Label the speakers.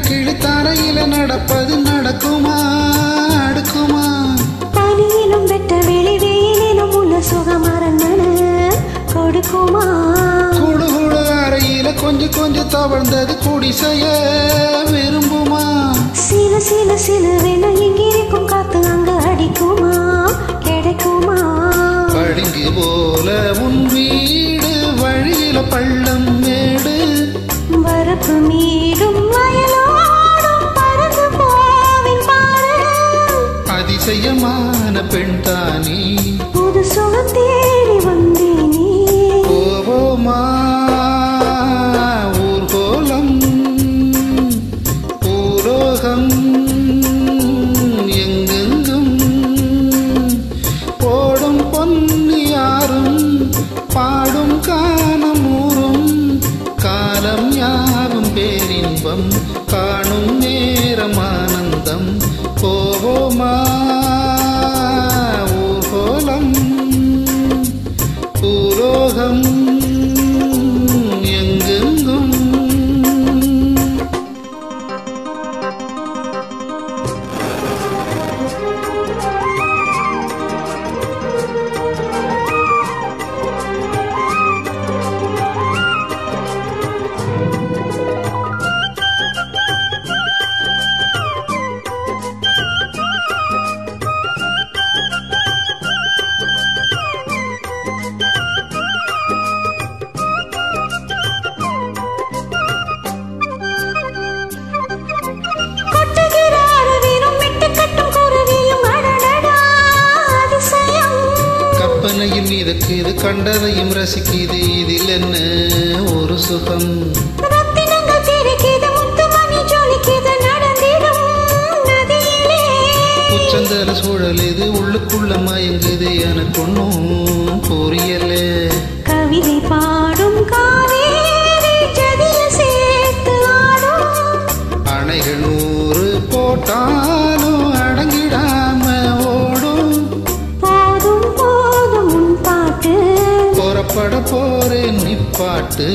Speaker 1: கிழித்தாரையில நடப்பது நடக்குமா? அடுக்குமா?
Speaker 2: பனியிலும் வெட்ட வெளி வெயிலிலும் உள்ள சுகமரங்கன கொடுக்குமா?
Speaker 1: குடு குடு அறையில கொஞ்சம் கொஞ்சம் தவழ்ந்தது குடிசைய விரும்புமா?
Speaker 2: சில சில சிலுவென இங்கிருக்கும் காத்து அங்க அடிக்குமா? கிடைக்குமா?
Speaker 1: பளிங்கு போல இன்பம் காணும் நேரம் ஆனந்தம். போவோமா? ஊகோலம் பூலோகம். ரசிக்குது
Speaker 2: கண்டதையும் ரசிக்குது. இதில் என்ன ஒரு சுகம்? உச்சந்தர
Speaker 1: சூழல் இது உள்ளுக்குள்ள மயங்குது. எனக்கு ஒன்றும் புரியல. கவிதை பா பாட்டு